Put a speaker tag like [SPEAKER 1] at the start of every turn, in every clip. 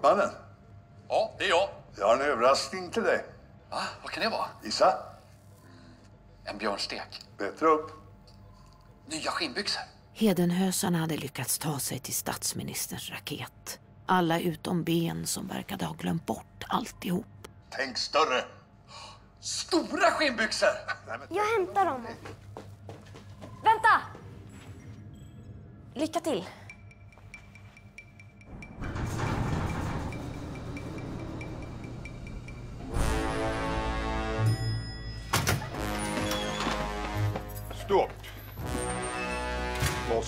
[SPEAKER 1] Grottmannen.
[SPEAKER 2] Ja, det är jag.
[SPEAKER 1] Jag har en överraskning till dig.
[SPEAKER 2] Va? Vad kan det vara?
[SPEAKER 1] Gissa.
[SPEAKER 2] En björnstek.
[SPEAKER 1] Bättre upp.
[SPEAKER 2] Nya skinnbyxor.
[SPEAKER 3] Hedenhösarna hade lyckats ta sig till statsministerns raket. Alla utom Ben som verkade ha glömt bort alltihop.
[SPEAKER 1] Tänk större.
[SPEAKER 2] Stora skinnbyxor!
[SPEAKER 4] Jag hämtar dem. Vänta! Lycka till.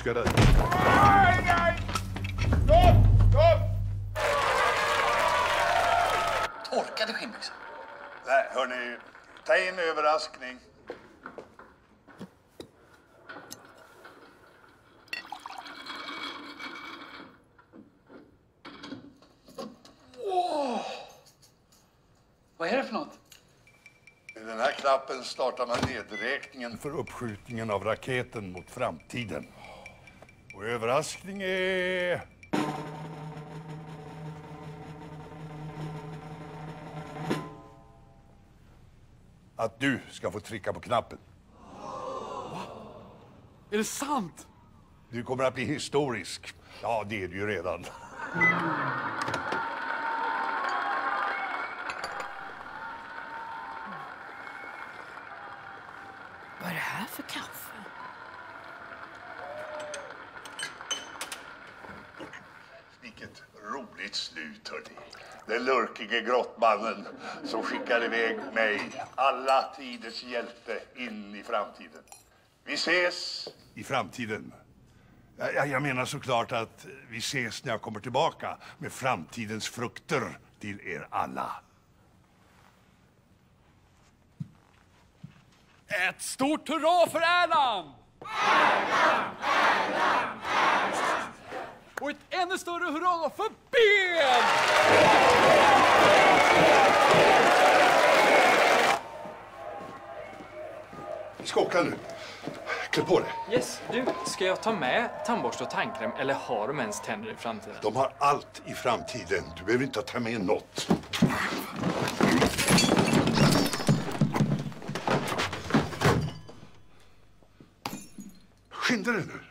[SPEAKER 1] Vad ska det?
[SPEAKER 2] Torkade skinnbyxor.
[SPEAKER 1] Nej, hörni. Ta in överraskning.
[SPEAKER 2] Vad är det för något?
[SPEAKER 1] Med den här knappen startar man nedräkningen för uppskjutningen av raketen mot framtiden. Och överraskning är... Att du ska få trycka på knappen.
[SPEAKER 5] Är det sant?
[SPEAKER 1] Du kommer att bli historisk. Ja, det är du ju redan.
[SPEAKER 3] Vad är det här för kaffe?
[SPEAKER 1] Vilket roligt slut, hörni. Den lurkige grottmannen som skickar iväg mig, alla tiders hjälte, in i framtiden. Vi ses i framtiden. Jag, jag- menar såklart att vi ses när jag kommer tillbaka med framtidens frukter till er alla.
[SPEAKER 5] Ett stort hurra för Erland! Och ett ännu större hurra för Ben!
[SPEAKER 1] Vi ska åka nu. Klä på dig.
[SPEAKER 6] Yes, du, ska jag ta med tandborste och tandkräm eller har de ens tänder i framtiden?
[SPEAKER 1] De har allt i framtiden. Du behöver inte ta med något. Skynda dig nu.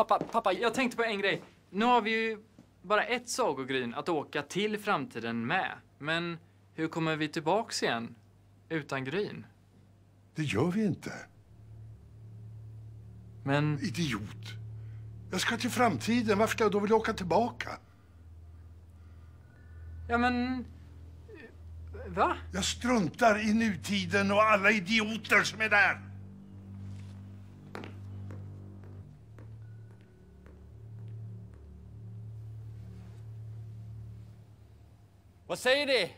[SPEAKER 6] Pappa, pappa, jag tänkte på en grej. Nu har vi ju bara ett sagogryn att åka till framtiden med. Men hur kommer vi tillbaks igen utan gryn?
[SPEAKER 1] Det gör vi inte.
[SPEAKER 6] Men
[SPEAKER 1] Idiot. Jag ska till framtiden. Varför ska jag då vilja åka tillbaka?
[SPEAKER 6] Ja, men... Va?
[SPEAKER 1] Jag struntar i nutiden och alla idioter som är där.
[SPEAKER 5] Vad säger ni?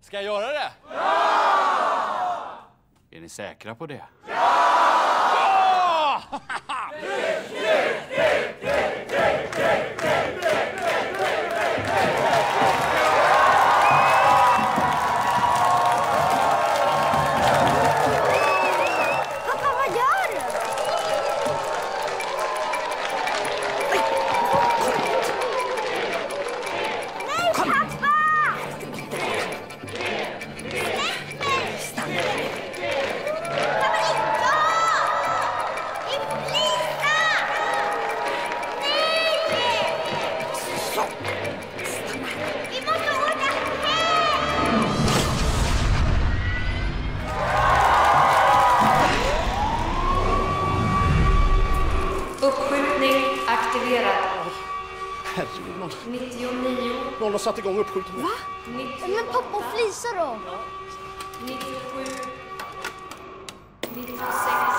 [SPEAKER 5] Ska jag göra det? Ja! Är ni säkra på det?
[SPEAKER 4] Pappa,
[SPEAKER 7] 99,
[SPEAKER 8] någon har satt igång uppskjutningen.
[SPEAKER 7] 90,
[SPEAKER 4] Men pappa och Lisa då?
[SPEAKER 7] 97, 96,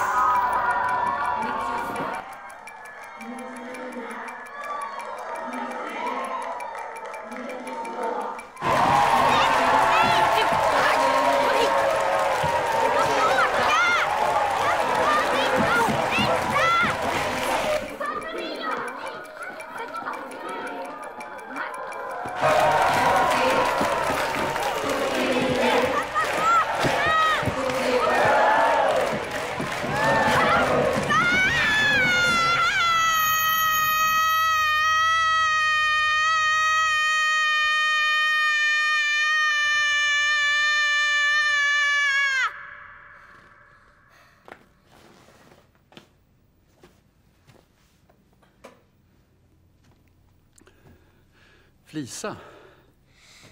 [SPEAKER 5] Lisa?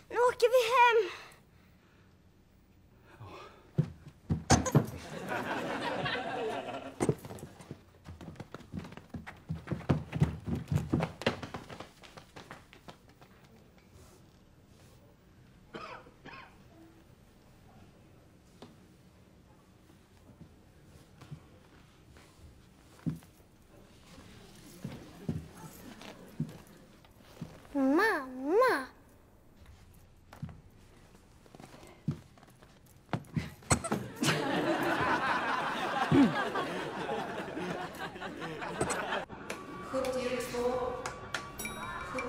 [SPEAKER 4] Nu åker vi hem. Mamma!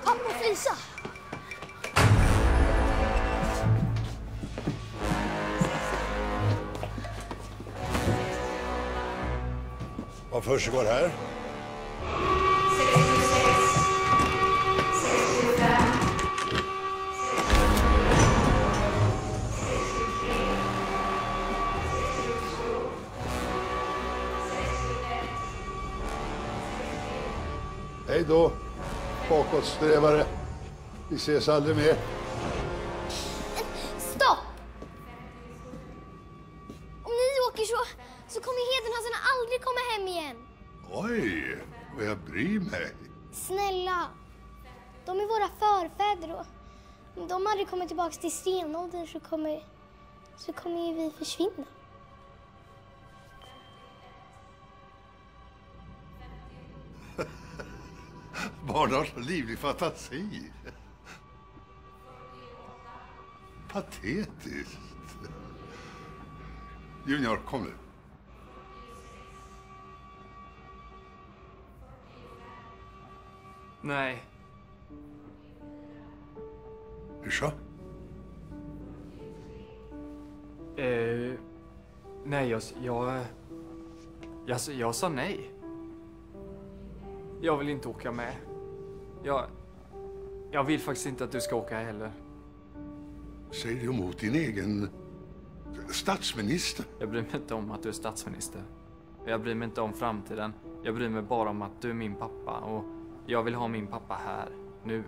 [SPEAKER 4] Pappa frysa!
[SPEAKER 1] Vad försiggår här? Hej då, bakåtsträvare. Vi ses aldrig mer.
[SPEAKER 4] Stopp! Om ni åker så, så kommer Hedenhösarna aldrig komma hem igen.
[SPEAKER 1] Oj, vad jag bryr mig.
[SPEAKER 4] Snälla. De är våra förfäder och om de aldrig kommer tillbaka till stenåldern så kommer, så kommer ju vi försvinna.
[SPEAKER 1] Barn har så livlig fantasi. Patetiskt. Junior, kom nu.
[SPEAKER 6] Nej,
[SPEAKER 1] så?
[SPEAKER 6] eh, nej, jag, jag, jag, jag sa nej. Jag vill inte åka med. Jag, jag vill faktiskt inte att du ska åka heller.
[SPEAKER 1] Säger du emot din egen statsminister?
[SPEAKER 6] Jag bryr mig inte om att du är statsminister. Jag bryr mig inte om framtiden. Jag bryr mig bara om att du är min pappa och jag vill ha min pappa här, nu.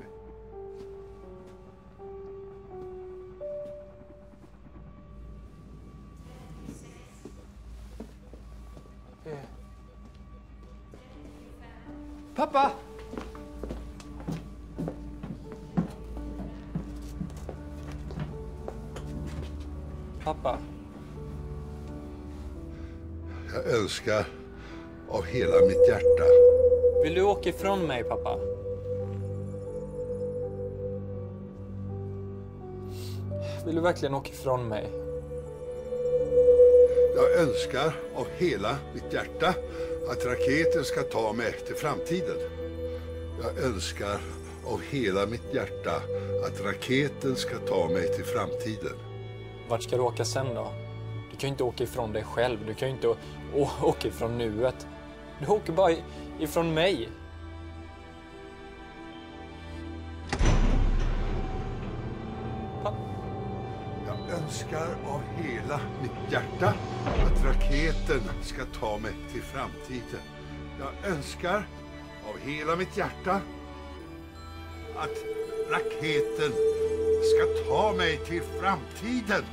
[SPEAKER 6] Pappa! Pappa.
[SPEAKER 1] Jag önskar av hela mitt hjärta
[SPEAKER 6] Vill du åka ifrån mig, pappa? Vill du verkligen åka ifrån mig?
[SPEAKER 1] Jag önskar av hela mitt hjärta att raketen ska ta mig till framtiden. Jag önskar av hela mitt hjärta att raketen ska ta mig till framtiden.
[SPEAKER 6] Vart ska du åka sen då? Du kan ju inte åka ifrån dig själv. Du kan ju inte åka ifrån nuet. Du åker bara ifrån mig.
[SPEAKER 1] Jag önskar av hela mitt hjärta att raketen ska ta mig till framtiden. Jag önskar av hela mitt hjärta att raketen ska ta mig till framtiden.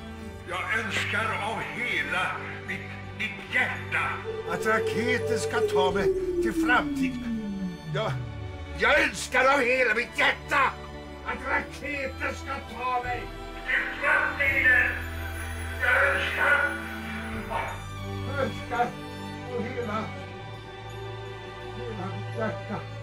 [SPEAKER 1] Jag önskar av hela mitt, mitt hjärta att raketen ska ta mig till framtiden. Jag, jag önskar av hela mitt hjärta att raketen ska ta mig till framtiden. Jag önskar, jag önskar av hela, hela mitt hjärta.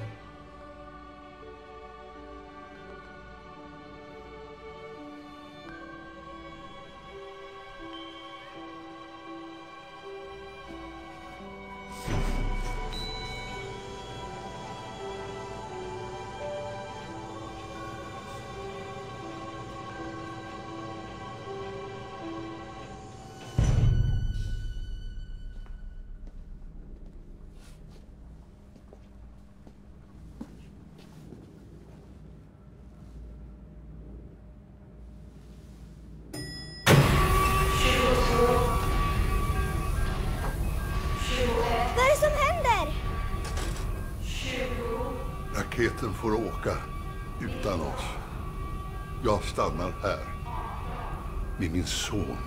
[SPEAKER 1] får åka utan oss. Jag stannar här med min son.